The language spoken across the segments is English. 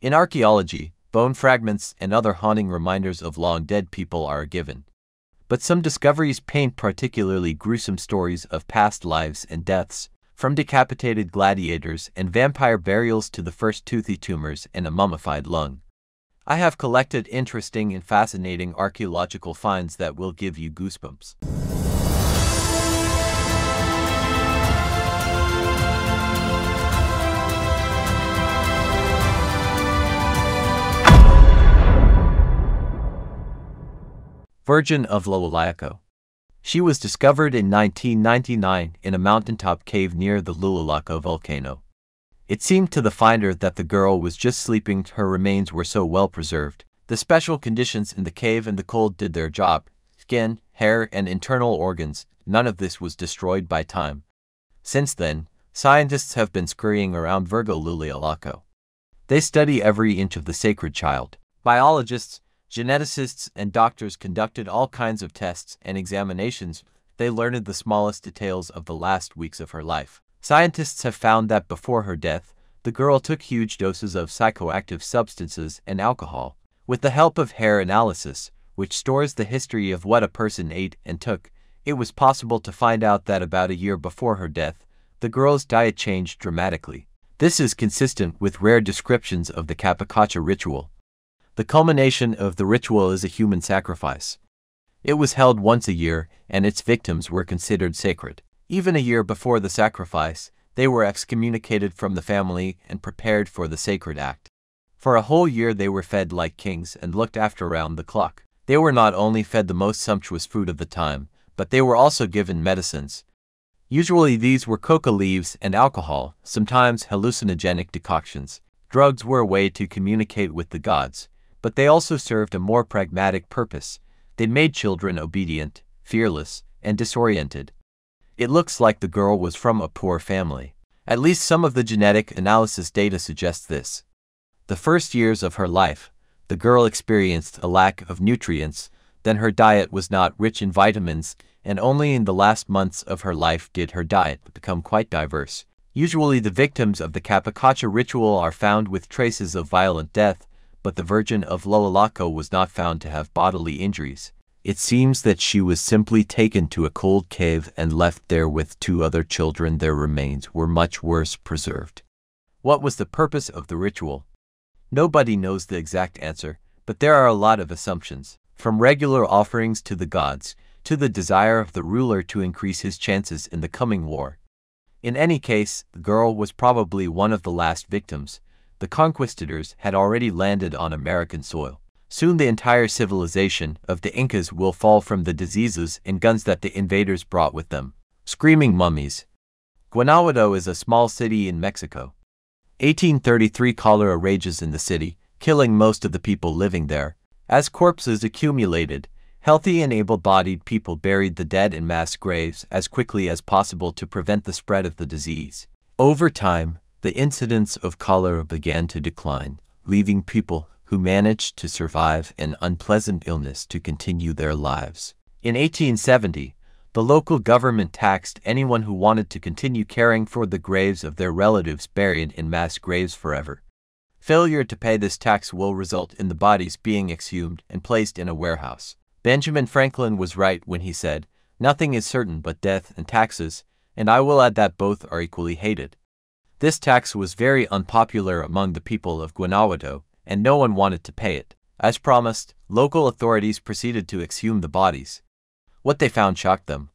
In archaeology, bone fragments and other haunting reminders of long dead people are given. But some discoveries paint particularly gruesome stories of past lives and deaths, from decapitated gladiators and vampire burials to the first toothy tumors and a mummified lung. I have collected interesting and fascinating archaeological finds that will give you goosebumps. Virgin of Llullaillaco. She was discovered in 1999 in a mountaintop cave near the Llullaillaco volcano. It seemed to the finder that the girl was just sleeping, her remains were so well preserved. The special conditions in the cave and the cold did their job. Skin, hair, and internal organs, none of this was destroyed by time. Since then, scientists have been scurrying around Virgo Llullaillaco. They study every inch of the sacred child. Biologists, geneticists, and doctors conducted all kinds of tests and examinations. They learned the smallest details of the last weeks of her life. Scientists have found that before her death, the girl took huge doses of psychoactive substances and alcohol. With the help of hair analysis, which stores the history of what a person ate and took, it was possible to find out that about a year before her death, the girl's diet changed dramatically. This is consistent with rare descriptions of the Capacocha ritual. The culmination of the ritual is a human sacrifice. It was held once a year, and its victims were considered sacred. Even a year before the sacrifice, they were excommunicated from the family and prepared for the sacred act. For a whole year they were fed like kings and looked after round the clock. They were not only fed the most sumptuous food of the time, but they were also given medicines. Usually these were coca leaves and alcohol, sometimes hallucinogenic decoctions. Drugs were a way to communicate with the gods, but they also served a more pragmatic purpose. They made children obedient, fearless, and disoriented. It looks like the girl was from a poor family. At least some of the genetic analysis data suggests this. The first years of her life, the girl experienced a lack of nutrients, then her diet was not rich in vitamins, and only in the last months of her life did her diet become quite diverse. Usually the victims of the Capacocha ritual are found with traces of violent death, but the Virgin of Llullaillaco was not found to have bodily injuries. It seems that she was simply taken to a cold cave and left there with two other children. Their remains were much worse preserved. What was the purpose of the ritual? Nobody knows the exact answer, but there are a lot of assumptions, from regular offerings to the gods, to the desire of the ruler to increase his chances in the coming war. In any case, the girl was probably one of the last victims. The conquistadors had already landed on American soil. Soon the entire civilization of the Incas will fall from the diseases and guns that the invaders brought with them. Screaming mummies. Guanajuato is a small city in Mexico. 1833 cholera rages in the city, killing most of the people living there. As corpses accumulated, healthy and able-bodied people buried the dead in mass graves as quickly as possible to prevent the spread of the disease. Over time, the incidence of cholera began to decline, leaving people who managed to survive an unpleasant illness to continue their lives. In 1870, the local government taxed anyone who wanted to continue caring for the graves of their relatives buried in mass graves forever. Failure to pay this tax will result in the bodies being exhumed and placed in a warehouse. Benjamin Franklin was right when he said, Nothing is certain but death and taxes, and I will add that both are equally hated. This tax was very unpopular among the people of Guanajuato, and no one wanted to pay it. As promised, local authorities proceeded to exhume the bodies. What they found shocked them.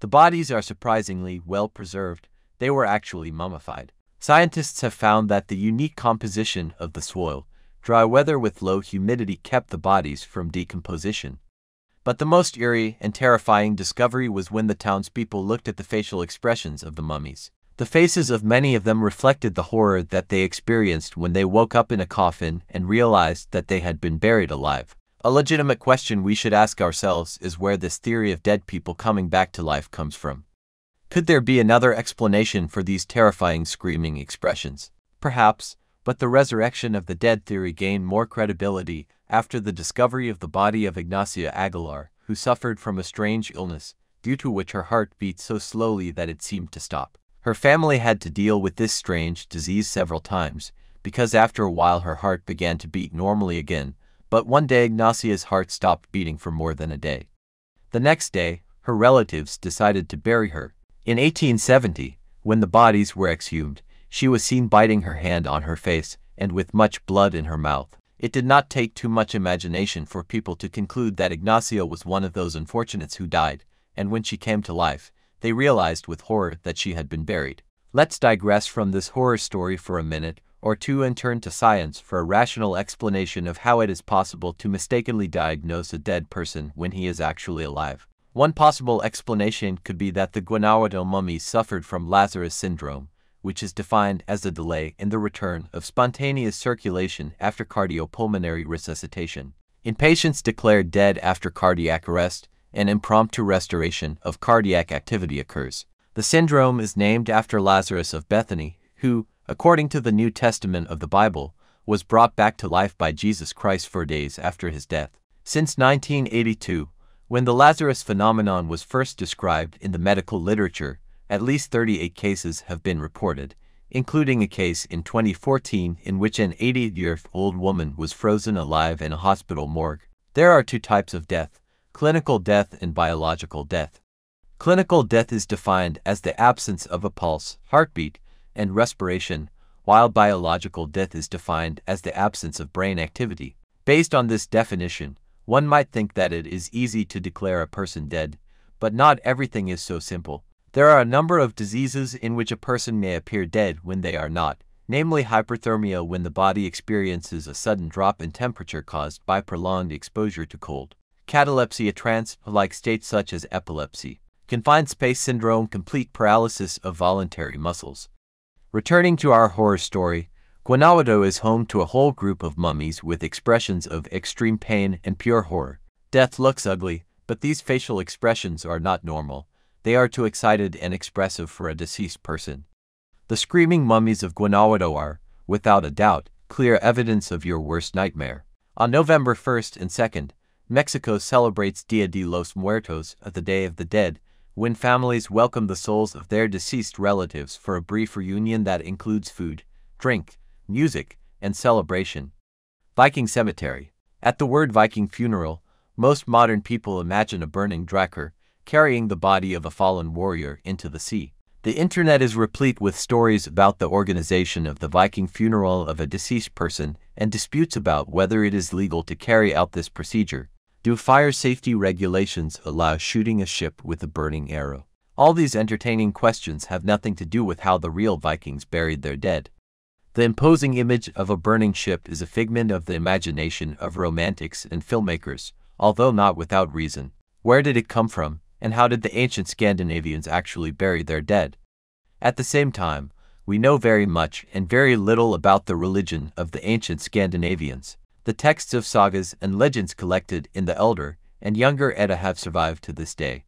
The bodies are surprisingly well preserved, they were actually mummified. Scientists have found that the unique composition of the soil, dry weather with low humidity kept the bodies from decomposition. But the most eerie and terrifying discovery was when the townspeople looked at the facial expressions of the mummies. The faces of many of them reflected the horror that they experienced when they woke up in a coffin and realized that they had been buried alive. A legitimate question we should ask ourselves is where this theory of dead people coming back to life comes from. Could there be another explanation for these terrifying screaming expressions? Perhaps, but the resurrection of the dead theory gained more credibility after the discovery of the body of Ignacia Aguilar, who suffered from a strange illness, due to which her heart beat so slowly that it seemed to stop. Her family had to deal with this strange disease several times because after a while her heart began to beat normally again, but one day Ignacia's heart stopped beating for more than a day. The next day, her relatives decided to bury her. In 1870, when the bodies were exhumed, she was seen biting her hand on her face and with much blood in her mouth. It did not take too much imagination for people to conclude that Ignacia was one of those unfortunates who died, and when she came to life, they realized with horror that she had been buried. Let's digress from this horror story for a minute or two and turn to science for a rational explanation of how it is possible to mistakenly diagnose a dead person when he is actually alive. One possible explanation could be that the Guanajuato mummies suffered from Lazarus syndrome, which is defined as a delay in the return of spontaneous circulation after cardiopulmonary resuscitation. In patients declared dead after cardiac arrest, an impromptu restoration of cardiac activity occurs. The syndrome is named after Lazarus of Bethany, who, according to the New Testament of the Bible, was brought back to life by Jesus Christ four days after his death. Since 1982, when the Lazarus phenomenon was first described in the medical literature, at least 38 cases have been reported, including a case in 2014 in which an 80-year-old woman was frozen alive in a hospital morgue. There are two types of death, clinical death and biological death. Clinical death is defined as the absence of a pulse, heartbeat, and respiration, while biological death is defined as the absence of brain activity. Based on this definition, one might think that it is easy to declare a person dead, but not everything is so simple. There are a number of diseases in which a person may appear dead when they are not, namely hyperthermia when the body experiences a sudden drop in temperature caused by prolonged exposure to cold, catalepsy a trance-like state such as epilepsy, confined space syndrome complete paralysis of voluntary muscles. Returning to our horror story, Guanajuato is home to a whole group of mummies with expressions of extreme pain and pure horror. Death looks ugly, but these facial expressions are not normal they are too excited and expressive for a deceased person. The screaming mummies of Guanajuato are, without a doubt, clear evidence of your worst nightmare. On November 1st and 2nd, Mexico celebrates Dia de los Muertos, the Day of the Dead, when families welcome the souls of their deceased relatives for a brief reunion that includes food, drink, music, and celebration. Viking Cemetery. At the word Viking funeral, most modern people imagine a burning drakkar, carrying the body of a fallen warrior into the sea. The internet is replete with stories about the organization of the Viking funeral of a deceased person and disputes about whether it is legal to carry out this procedure. Do fire safety regulations allow shooting a ship with a burning arrow? All these entertaining questions have nothing to do with how the real Vikings buried their dead. The imposing image of a burning ship is a figment of the imagination of romantics and filmmakers, although not without reason. Where did it come from? and how did the ancient Scandinavians actually bury their dead? At the same time, we know very much and very little about the religion of the ancient Scandinavians. The texts of sagas and legends collected in the Elder and Younger Edda have survived to this day.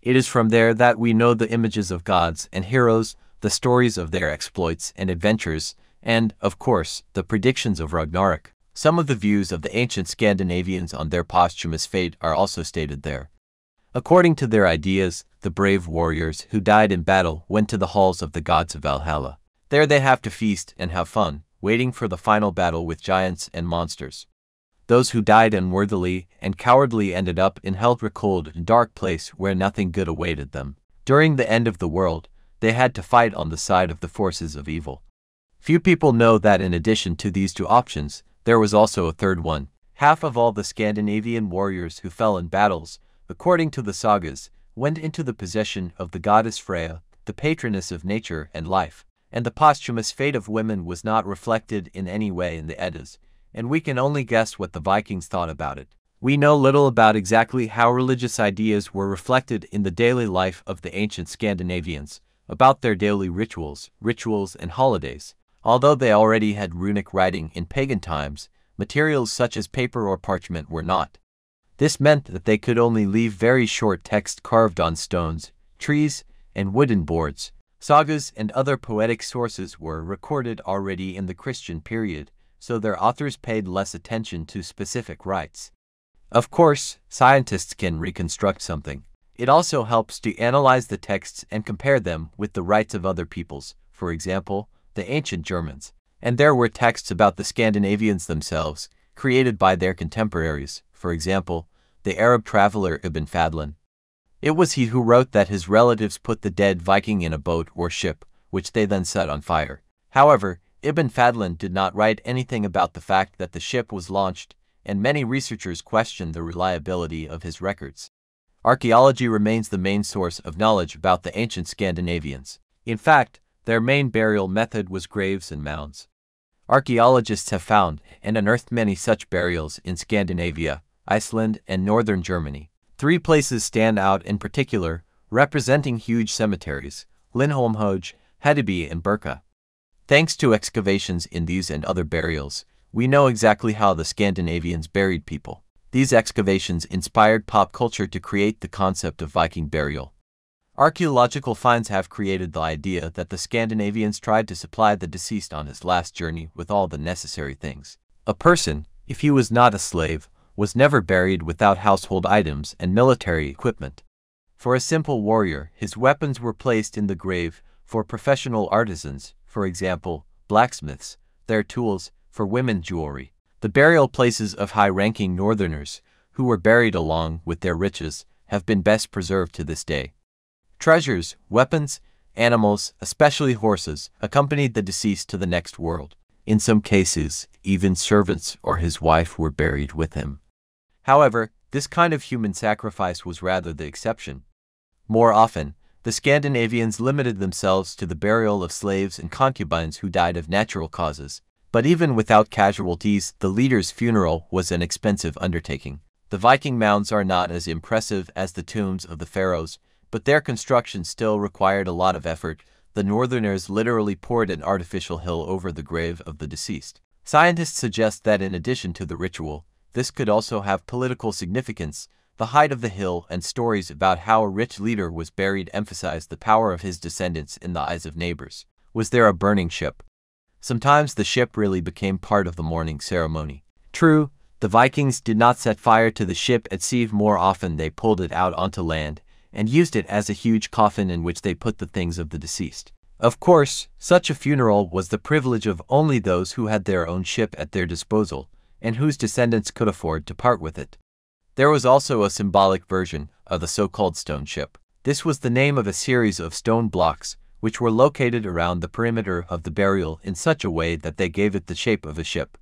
It is from there that we know the images of gods and heroes, the stories of their exploits and adventures, and, of course, the predictions of Ragnarok. Some of the views of the ancient Scandinavians on their posthumous fate are also stated there. According to their ideas, the brave warriors who died in battle went to the halls of the gods of Valhalla. There they have to feast and have fun, waiting for the final battle with giants and monsters. Those who died unworthily and cowardly ended up in hell's cold dark place where nothing good awaited them. During the end of the world, they had to fight on the side of the forces of evil. Few people know that in addition to these two options, there was also a third one. Half of all the Scandinavian warriors who fell in battles according to the sagas, went into the possession of the goddess Freya, the patroness of nature and life, and the posthumous fate of women was not reflected in any way in the Eddas, and we can only guess what the Vikings thought about it. We know little about exactly how religious ideas were reflected in the daily life of the ancient Scandinavians, about their daily rituals, rituals, and holidays. Although they already had runic writing in pagan times, materials such as paper or parchment were not. This meant that they could only leave very short text carved on stones, trees, and wooden boards. Sagas and other poetic sources were recorded already in the Christian period, so their authors paid less attention to specific rites. Of course, scientists can reconstruct something. It also helps to analyze the texts and compare them with the rites of other peoples, for example, the ancient Germans. And there were texts about the Scandinavians themselves, created by their contemporaries, for example, the Arab traveler Ibn Fadlan. It was he who wrote that his relatives put the dead Viking in a boat or ship, which they then set on fire. However, Ibn Fadlan did not write anything about the fact that the ship was launched, and many researchers questioned the reliability of his records. Archaeology remains the main source of knowledge about the ancient Scandinavians. In fact, their main burial method was graves and mounds. Archaeologists have found and unearthed many such burials in Scandinavia, Iceland, and northern Germany. Three places stand out in particular, representing huge cemeteries Lindholm Høje, Hedeby, and Birka. Thanks to excavations in these and other burials, we know exactly how the Scandinavians buried people. These excavations inspired pop culture to create the concept of Viking burial. Archaeological finds have created the idea that the Scandinavians tried to supply the deceased on his last journey with all the necessary things. A person, if he was not a slave, was never buried without household items and military equipment. For a simple warrior, his weapons were placed in the grave. For professional artisans, for example, blacksmiths, their tools, for women jewelry. The burial places of high-ranking northerners, who were buried along with their riches, have been best preserved to this day. Treasures, weapons, animals, especially horses, accompanied the deceased to the next world. In some cases, even servants or his wife were buried with him. However, this kind of human sacrifice was rather the exception. More often, the Scandinavians limited themselves to the burial of slaves and concubines who died of natural causes. But even without casualties, the leader's funeral was an expensive undertaking. The Viking mounds are not as impressive as the tombs of the pharaohs, but their construction still required a lot of effort. The northerners literally poured an artificial hill over the grave of the deceased. Scientists suggest that in addition to the ritual, this could also have political significance, the height of the hill and stories about how a rich leader was buried emphasized the power of his descendants in the eyes of neighbors. Was there a burning ship? Sometimes the ship really became part of the mourning ceremony. True, the Vikings did not set fire to the ship at sea more often they pulled it out onto land and used it as a huge coffin in which they put the things of the deceased. Of course, such a funeral was the privilege of only those who had their own ship at their disposal and whose descendants could afford to part with it. There was also a symbolic version of the so-called stone ship. This was the name of a series of stone blocks which were located around the perimeter of the burial in such a way that they gave it the shape of a ship.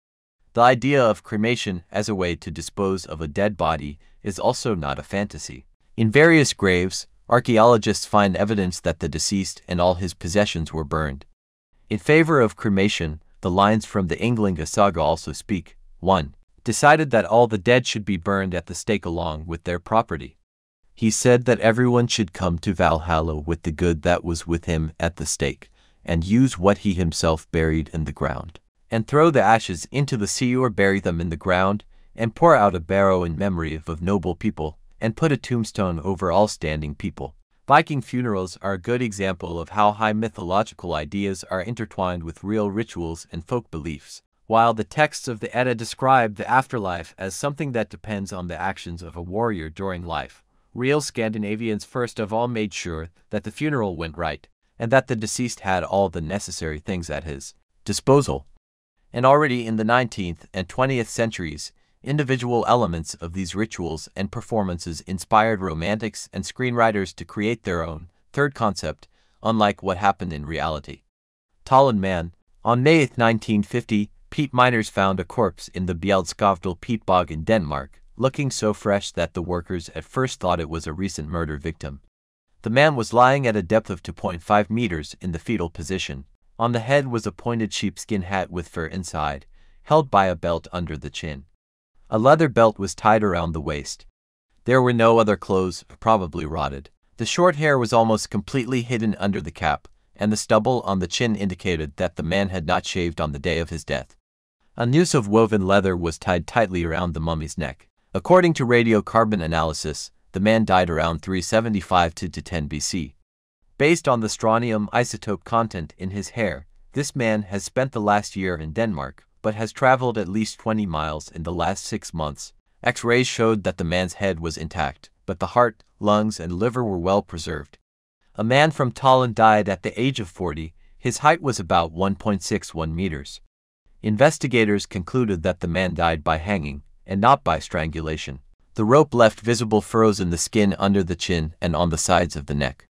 The idea of cremation as a way to dispose of a dead body is also not a fantasy. In various graves, archaeologists find evidence that the deceased and all his possessions were burned. In favor of cremation, the lines from the Ynglinga saga also speak. 1 decided that all the dead should be burned at the stake along with their property. He said that everyone should come to Valhalla with the good that was with him at the stake, and use what he himself buried in the ground, and throw the ashes into the sea or bury them in the ground, and pour out a barrow in memory of, of noble people, and put a tombstone over all standing people. Viking funerals are a good example of how high mythological ideas are intertwined with real rituals and folk beliefs while the texts of the Edda describe the afterlife as something that depends on the actions of a warrior during life. Real Scandinavians first of all made sure that the funeral went right, and that the deceased had all the necessary things at his disposal. And already in the 19th and 20th centuries, individual elements of these rituals and performances inspired romantics and screenwriters to create their own third concept, unlike what happened in reality. Tollund Man, on May 8, 1950, peat miners found a corpse in the Bjældskovdal peat bog in Denmark, looking so fresh that the workers at first thought it was a recent murder victim. The man was lying at a depth of 2.5 meters in the fetal position. On the head was a pointed sheepskin hat with fur inside, held by a belt under the chin. A leather belt was tied around the waist. There were no other clothes, probably rotted. The short hair was almost completely hidden under the cap, and the stubble on the chin indicated that the man had not shaved on the day of his death. A noose of woven leather was tied tightly around the mummy's neck. According to radiocarbon analysis, the man died around 375 to 10 BC. Based on the strontium isotope content in his hair, this man has spent the last year in Denmark, but has traveled at least 20 miles in the last six months. X-rays showed that the man's head was intact, but the heart, lungs, and liver were well preserved. A man from Tollund died at the age of 40. His height was about 1.61 meters. Investigators concluded that the man died by hanging, and not by strangulation. The rope left visible furrows in the skin under the chin and on the sides of the neck.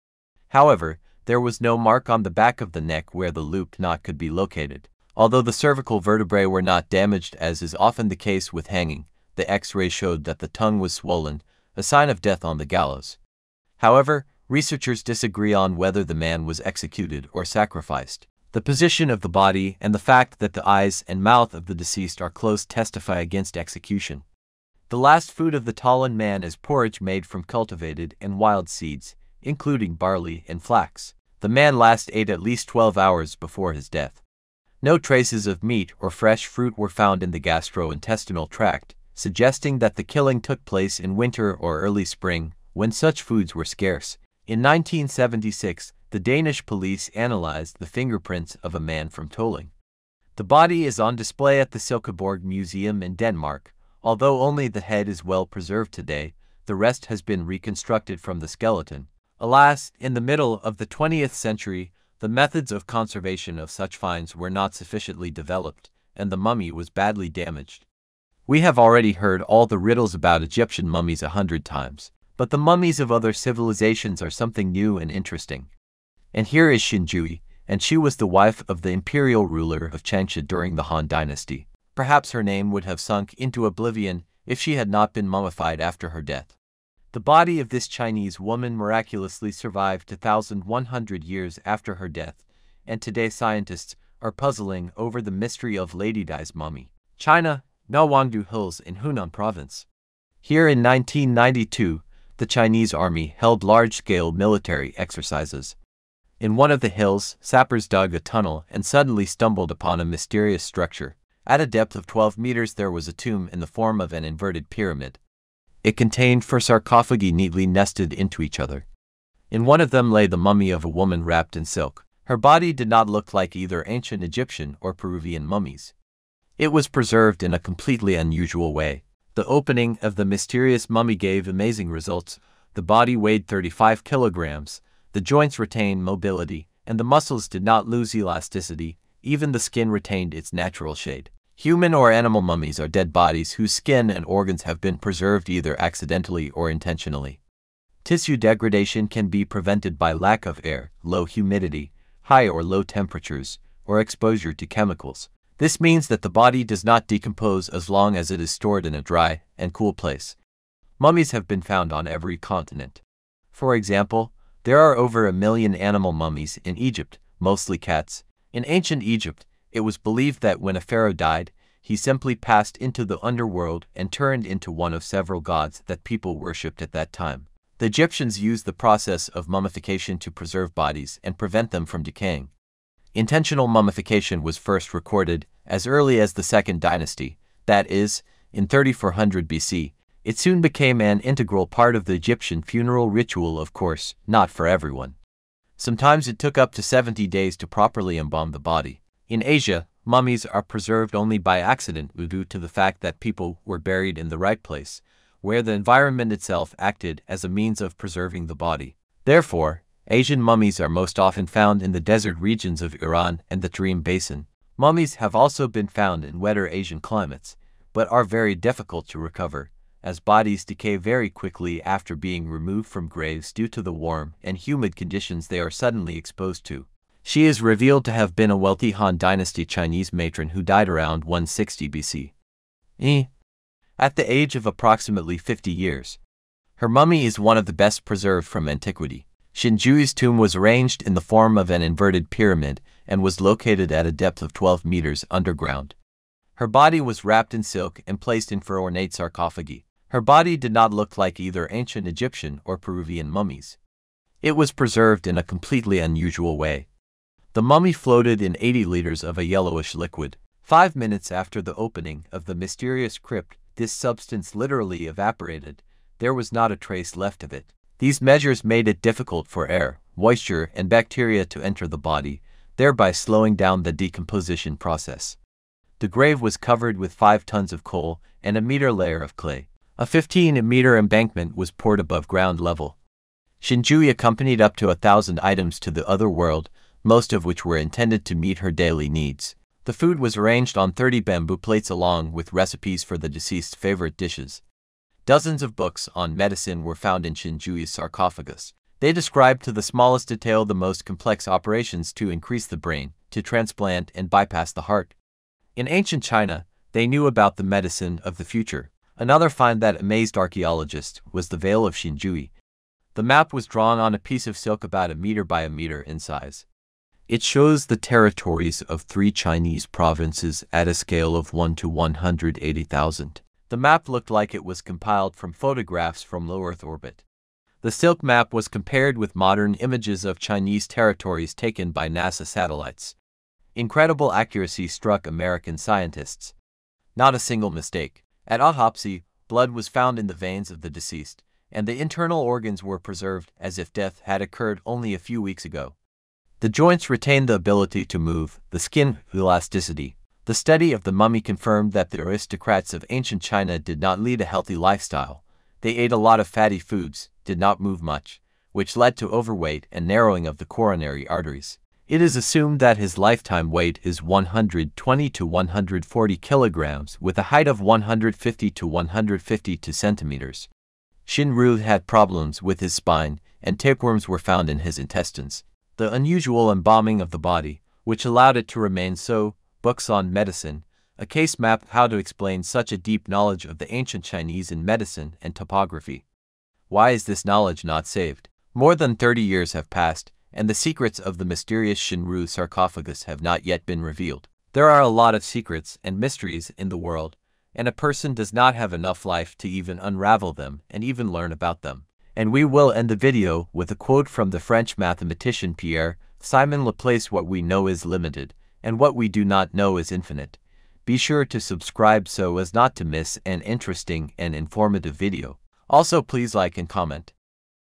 However, there was no mark on the back of the neck where the looped knot could be located. Although the cervical vertebrae were not damaged as is often the case with hanging, the x-ray showed that the tongue was swollen, a sign of death on the gallows. However, researchers disagree on whether the man was executed or sacrificed. The position of the body and the fact that the eyes and mouth of the deceased are closed testify against execution. The last food of the Tollund man is porridge made from cultivated and wild seeds, including barley and flax. The man last ate at least 12 hours before his death. No traces of meat or fresh fruit were found in the gastrointestinal tract, suggesting that the killing took place in winter or early spring, when such foods were scarce. In 1976, the Danish police analyzed the fingerprints of a man from Tollund. The body is on display at the Silkeborg Museum in Denmark. Although only the head is well preserved today, the rest has been reconstructed from the skeleton. Alas, in the middle of the 20th century, the methods of conservation of such finds were not sufficiently developed, and the mummy was badly damaged. We have already heard all the riddles about Egyptian mummies a hundred times, but the mummies of other civilizations are something new and interesting. And here is Xin Zhui, and she was the wife of the imperial ruler of Changsha during the Han dynasty. Perhaps her name would have sunk into oblivion if she had not been mummified after her death. The body of this Chinese woman miraculously survived 2,100 years after her death, and today scientists are puzzling over the mystery of Lady Dai's mummy. China, Mawangdui Hills in Hunan Province. Here in 1992, the Chinese army held large-scale military exercises. In one of the hills, sappers dug a tunnel and suddenly stumbled upon a mysterious structure. At a depth of 12 meters there was a tomb in the form of an inverted pyramid. It contained four sarcophagi neatly nested into each other. In one of them lay the mummy of a woman wrapped in silk. Her body did not look like either ancient Egyptian or Peruvian mummies. It was preserved in a completely unusual way. The opening of the mysterious mummy gave amazing results. The body weighed 35 kilograms, the joints retained mobility, and the muscles did not lose elasticity, even the skin retained its natural shade. Human or animal mummies are dead bodies whose skin and organs have been preserved either accidentally or intentionally. Tissue degradation can be prevented by lack of air, low humidity, high or low temperatures, or exposure to chemicals. This means that the body does not decompose as long as it is stored in a dry and cool place. Mummies have been found on every continent. For example, there are over a million animal mummies in Egypt, mostly cats. In ancient Egypt, it was believed that when a pharaoh died, he simply passed into the underworld and turned into one of several gods that people worshipped at that time. The Egyptians used the process of mummification to preserve bodies and prevent them from decaying. Intentional mummification was first recorded as early as the Second Dynasty, that is, in 3400 BC, it soon became an integral part of the Egyptian funeral ritual, of course, not for everyone. Sometimes it took up to 70 days to properly embalm the body. In Asia, mummies are preserved only by accident due to the fact that people were buried in the right place, where the environment itself acted as a means of preserving the body. Therefore, Asian mummies are most often found in the desert regions of Iran and the Tarim Basin. Mummies have also been found in wetter Asian climates, but are very difficult to recover as bodies decay very quickly after being removed from graves due to the warm and humid conditions they are suddenly exposed to. She is revealed to have been a wealthy Han Dynasty Chinese matron who died around 160 BC. E. Eh. At the age of approximately 50 years. Her mummy is one of the best preserved from antiquity. Xin Zhui's tomb was arranged in the form of an inverted pyramid and was located at a depth of 12 meters underground. Her body was wrapped in silk and placed in four ornate sarcophagi. Her body did not look like either ancient Egyptian or Peruvian mummies. It was preserved in a completely unusual way. The mummy floated in 80 liters of a yellowish liquid. Five minutes after the opening of the mysterious crypt, this substance literally evaporated. There was not a trace left of it. These measures made it difficult for air, moisture, and bacteria to enter the body, thereby slowing down the decomposition process. The grave was covered with five tons of coal and a meter layer of clay. A 15-meter embankment was poured above ground level. Xin Zhui accompanied up to a thousand items to the other world, most of which were intended to meet her daily needs. The food was arranged on 30 bamboo plates along with recipes for the deceased's favorite dishes. Dozens of books on medicine were found in Xin Zhui's sarcophagus. They described to the smallest detail the most complex operations to increase the brain, to transplant and bypass the heart. In ancient China, they knew about the medicine of the future. Another find that amazed archaeologists was the Vale of Xin Zhui. The map was drawn on a piece of silk about a meter by a meter in size. It shows the territories of three Chinese provinces at a scale of 1 to 180,000. The map looked like it was compiled from photographs from low Earth orbit. The Silk map was compared with modern images of Chinese territories taken by NASA satellites. Incredible accuracy struck American scientists. Not a single mistake. At autopsy, blood was found in the veins of the deceased, and the internal organs were preserved as if death had occurred only a few weeks ago. The joints retained the ability to move, the skin elasticity. The study of the mummy confirmed that the aristocrats of ancient China did not lead a healthy lifestyle. They ate a lot of fatty foods, did not move much, which led to overweight and narrowing of the coronary arteries. It is assumed that his lifetime weight is 120 to 140 kilograms with a height of 150 to 152 centimeters. Shinru had problems with his spine, and tapeworms were found in his intestines. The unusual embalming of the body, which allowed it to remain so, books on medicine, a case map how to explain such a deep knowledge of the ancient Chinese in medicine and topography. Why is this knowledge not saved? More than 30 years have passed, and the secrets of the mysterious Shinru sarcophagus have not yet been revealed. There are a lot of secrets and mysteries in the world, and a person does not have enough life to even unravel them and even learn about them. And we will end the video with a quote from the French mathematician Pierre Simon Laplace what we know is limited, and what we do not know is infinite. Be sure to subscribe so as not to miss an interesting and informative video. Also please like and comment.